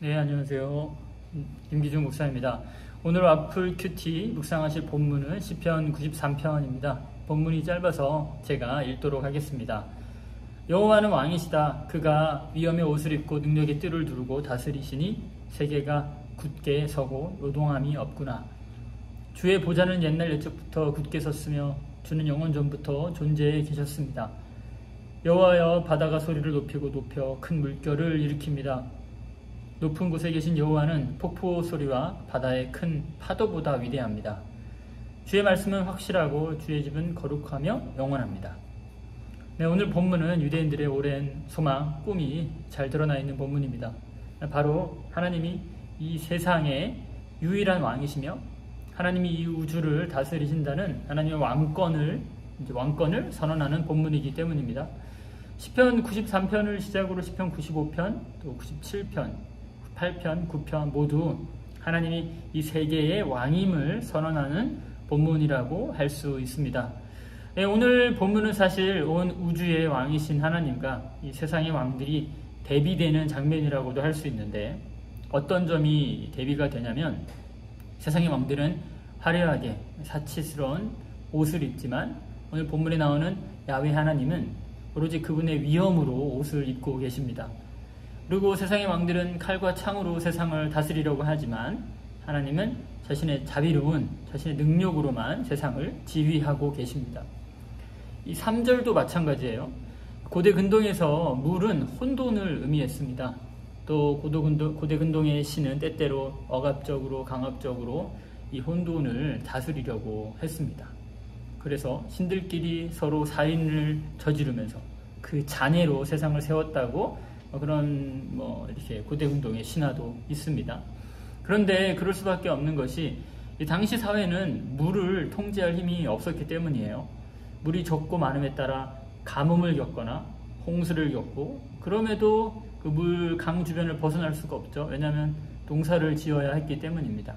네, 안녕하세요. 김기중 목사입니다. 오늘 와플 큐티 묵상하실 본문은 시편 93편입니다. 본문이 짧아서 제가 읽도록 하겠습니다. 여호와는 왕이시다. 그가 위엄의 옷을 입고 능력의 뜰을 두르고 다스리시니 세계가 굳게 서고 요동함이 없구나. 주의 보좌는 옛날 옛적부터 굳게 섰으며 주는 영원 전부터 존재해 계셨습니다. 여호와여 바다가 소리를 높이고 높여 큰 물결을 일으킵니다. 높은 곳에 계신 여호와는 폭포 소리와 바다의 큰 파도보다 위대합니다. 주의 말씀은 확실하고 주의 집은 거룩하며 영원합니다. 네, 오늘 본문은 유대인들의 오랜 소망, 꿈이 잘 드러나 있는 본문입니다. 바로 하나님이 이 세상의 유일한 왕이시며 하나님이 이 우주를 다스리신다는 하나님의 왕권을 왕권을 선언하는 본문이기 때문입니다. 시편 93편을 시작으로 시편 95편, 또 97편, 8편, 9편 모두 하나님이 이 세계의 왕임을 선언하는 본문이라고 할 수 있습니다. 네, 오늘 본문은 사실 온 우주의 왕이신 하나님과 이 세상의 왕들이 대비되는 장면이라고도 할 수 있는데 어떤 점이 대비가 되냐면 세상의 왕들은 화려하게 사치스러운 옷을 입지만 오늘 본문에 나오는 야외 하나님은 오로지 그분의 위엄으로 옷을 입고 계십니다. 그리고 세상의 왕들은 칼과 창으로 세상을 다스리려고 하지만 하나님은 자신의 자비로운 자신의 능력으로만 세상을 지휘하고 계십니다. 이 3절도 마찬가지예요. 고대 근동에서 물은 혼돈을 의미했습니다. 또 고대 근동의 신은 때때로 억압적으로 강압적으로 이 혼돈을 다스리려고 했습니다. 그래서 신들끼리 서로 사인을 저지르면서 그 잔해로 세상을 세웠다고 그런 뭐 이렇게 고대 운동의 신화도 있습니다. 그런데 그럴 수밖에 없는 것이 당시 사회는 물을 통제할 힘이 없었기 때문이에요. 물이 적고 많음에 따라 가뭄을 겪거나 홍수를 겪고 그럼에도 그 물 강 주변을 벗어날 수가 없죠. 왜냐하면 농사를 지어야 했기 때문입니다.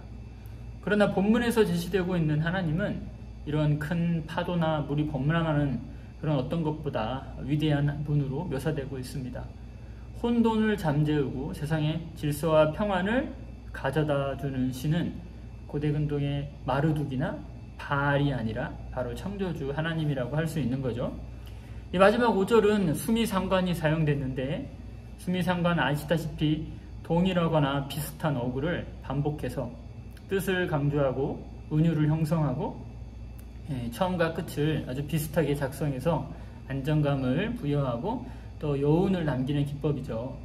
그러나 본문에서 제시되고 있는 하나님은 이런 큰 파도나 물이 범람하는 그런 어떤 것보다 위대한 분으로 묘사되고 있습니다. 혼돈을 잠재우고 세상의 질서와 평안을 가져다 주는 신은 고대 근동의 마르둑이나 바알이 아니라 바로 창조주 하나님이라고 할 수 있는 거죠. 이 마지막 5절은 수미상관이 사용됐는데 수미상관 아시다시피 동일하거나 비슷한 어구를 반복해서 뜻을 강조하고 은유를 형성하고 예, 처음과 끝을 아주 비슷하게 작성해서 안정감을 부여하고 또 여운을 남기는 기법이죠.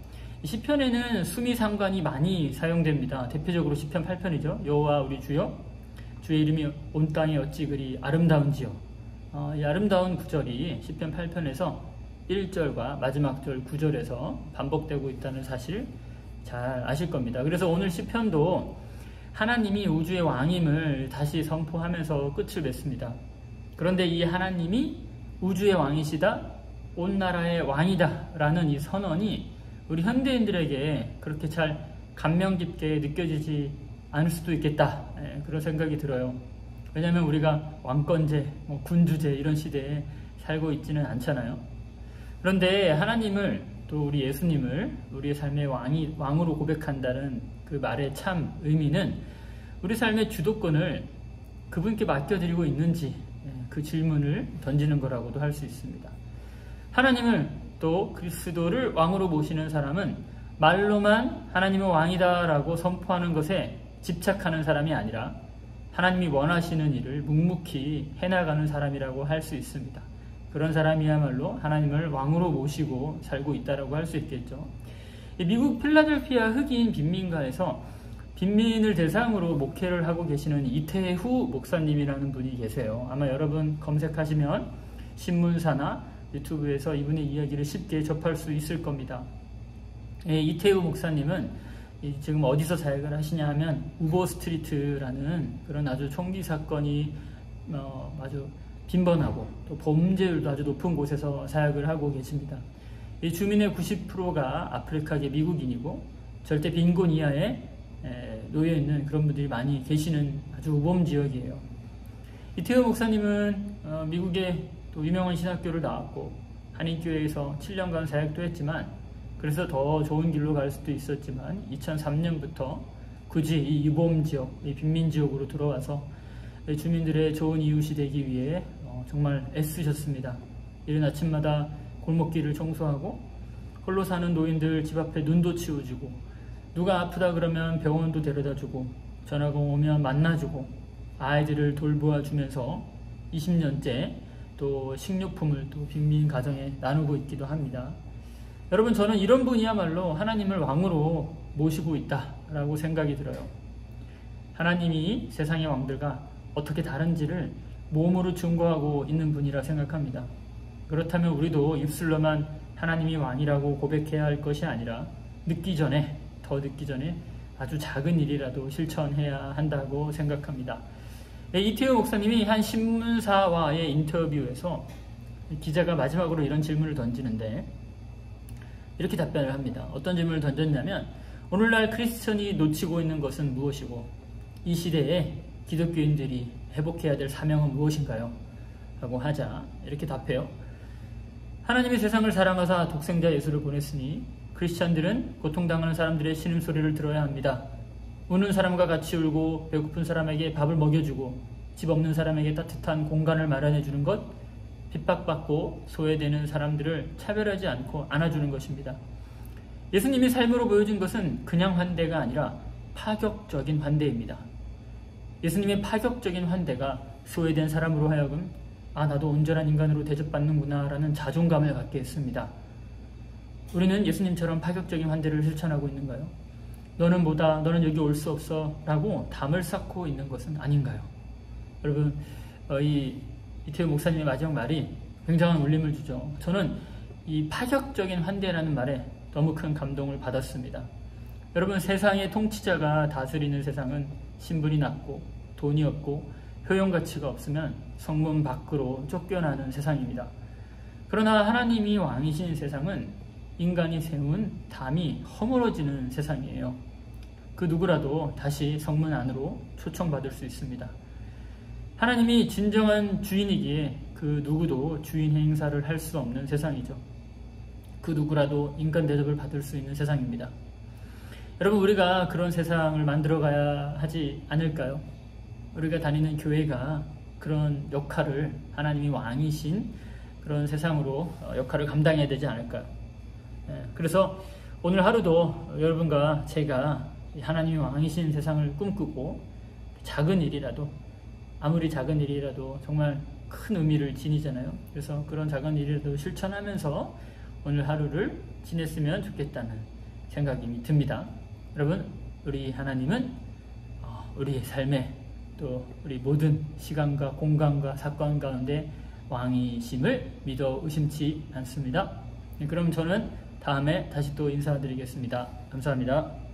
시편에는 수미상관이 많이 사용됩니다. 대표적으로 시편 8편이죠. 여호와 우리 주여 주의 이름이 온 땅에 어찌 그리 아름다운지요. 어, 이 아름다운 구절이 시편 8편에서 1절과 마지막 절 9절에서 반복되고 있다는 사실 잘 아실 겁니다. 그래서 오늘 시편도 하나님이 우주의 왕임을 다시 선포하면서 끝을 맺습니다. 그런데 이 하나님이 우주의 왕이시다, 온 나라의 왕이다 라는 이 선언이 우리 현대인들에게 그렇게 잘 감명 깊게 느껴지지 않을 수도 있겠다. 예, 그런 생각이 들어요. 왜냐하면 우리가 왕권제, 뭐 군주제 이런 시대에 살고 있지는 않잖아요. 그런데 하나님을 또 우리 예수님을 우리의 삶의 왕이, 왕으로 고백한다는 그 말의 참 의미는 우리 삶의 주도권을 그분께 맡겨드리고 있는지 예, 그 질문을 던지는 거라고도 할 수 있습니다. 하나님을 또 그리스도를 왕으로 모시는 사람은 말로만 하나님은 왕이다라고 선포하는 것에 집착하는 사람이 아니라 하나님이 원하시는 일을 묵묵히 해나가는 사람이라고 할 수 있습니다. 그런 사람이야말로 하나님을 왕으로 모시고 살고 있다라고 할 수 있겠죠. 미국 필라델피아 흑인 빈민가에서 빈민을 대상으로 목회를 하고 계시는 이태후 목사님이라는 분이 계세요. 아마 여러분 검색하시면 신문사나 유튜브에서 이분의 이야기를 쉽게 접할 수 있을 겁니다. 예, 이태우 목사님은 지금 어디서 사역을 하시냐 하면 우버 스트리트라는 그런 아주 총기 사건이 어, 아주 빈번하고 또 범죄율도 아주 높은 곳에서 사역을 하고 계십니다. 이 주민의 90%가 아프리카계 미국인이고 절대 빈곤 이하에 놓여 있는 그런 분들이 많이 계시는 아주 우범 지역이에요. 이태호 목사님은 어, 미국의 또 유명한 신학교를 나왔고 한인교회에서 7년간 사역도 했지만 그래서 더 좋은 길로 갈 수도 있었지만 2003년부터 굳이 이 유범 지역, 이 빈민 지역으로 들어와서 주민들의 좋은 이웃이 되기 위해 어, 정말 애쓰셨습니다. 이른 아침마다 골목길을 청소하고 홀로 사는 노인들 집 앞에 눈도 치워주고 누가 아프다 그러면 병원도 데려다 주고 전화가 오면 만나주고 아이들을 돌보아 주면서 20년째 또 식료품을 또 빈민 가정에 나누고 있기도 합니다. 여러분 저는 이런 분이야말로 하나님을 왕으로 모시고 있다라고 생각이 들어요. 하나님이 세상의 왕들과 어떻게 다른지를 몸으로 증거하고 있는 분이라 생각합니다. 그렇다면 우리도 입술로만 하나님이 왕이라고 고백해야 할 것이 아니라 늦기 전에 더 늦기 전에 아주 작은 일이라도 실천해야 한다고 생각합니다. 네, 이태호 목사님이 한 신문사와의 인터뷰에서 기자가 마지막으로 이런 질문을 던지는데 이렇게 답변을 합니다. 어떤 질문을 던졌냐면 오늘날 크리스천이 놓치고 있는 것은 무엇이고 이 시대에 기독교인들이 회복해야 될 사명은 무엇인가요? 라고 하자 이렇게 답해요. 하나님이 세상을 사랑하사 독생자 예수를 보냈으니 크리스천들은 고통당하는 사람들의 신음소리를 들어야 합니다. 우는 사람과 같이 울고 배고픈 사람에게 밥을 먹여주고 집 없는 사람에게 따뜻한 공간을 마련해 주는 것, 핍박받고 소외되는 사람들을 차별하지 않고 안아주는 것입니다. 예수님이 삶으로 보여준 것은 그냥 환대가 아니라 파격적인 환대입니다. 예수님의 파격적인 환대가 소외된 사람으로 하여금 아, 나도 온전한 인간으로 대접받는구나 라는 자존감을 갖게 했습니다. 우리는 예수님처럼 파격적인 환대를 실천하고 있는가요? 너는 뭐다, 너는 여기 올 수 없어 라고 담을 쌓고 있는 것은 아닌가요? 여러분, 어, 이 이태우 목사님의 마지막 말이 굉장한 울림을 주죠. 저는 이 파격적인 환대라는 말에 너무 큰 감동을 받았습니다. 여러분, 세상의 통치자가 다스리는 세상은 신분이 낮고 돈이 없고 효용 가치가 없으면 성문 밖으로 쫓겨나는 세상입니다. 그러나 하나님이 왕이신 세상은 인간이 세운 담이 허물어지는 세상이에요. 그 누구라도 다시 성문 안으로 초청받을 수 있습니다. 하나님이 진정한 주인이기에 그 누구도 주인 행사를 할 수 없는 세상이죠. 그 누구라도 인간 대접을 받을 수 있는 세상입니다. 여러분, 우리가 그런 세상을 만들어 가야 하지 않을까요? 우리가 다니는 교회가 그런 역할을 하나님이 왕이신 그런 세상으로 어, 역할을 감당해야 되지 않을까요? 예, 그래서 오늘 하루도 여러분과 제가 하나님이 왕이신 세상을 꿈꾸고 작은 일이라도 아무리 작은 일이라도 정말 큰 의미를 지니잖아요. 그래서 그런 작은 일이라도 실천하면서 오늘 하루를 지냈으면 좋겠다는 생각이 듭니다. 여러분, 우리 하나님은 어, 우리의 삶에 또 우리 모든 시간과 공간과 사건 가운데 왕이심을 믿어 의심치 않습니다. 네, 그럼 저는 다음에 다시 또 인사드리겠습니다. 감사합니다.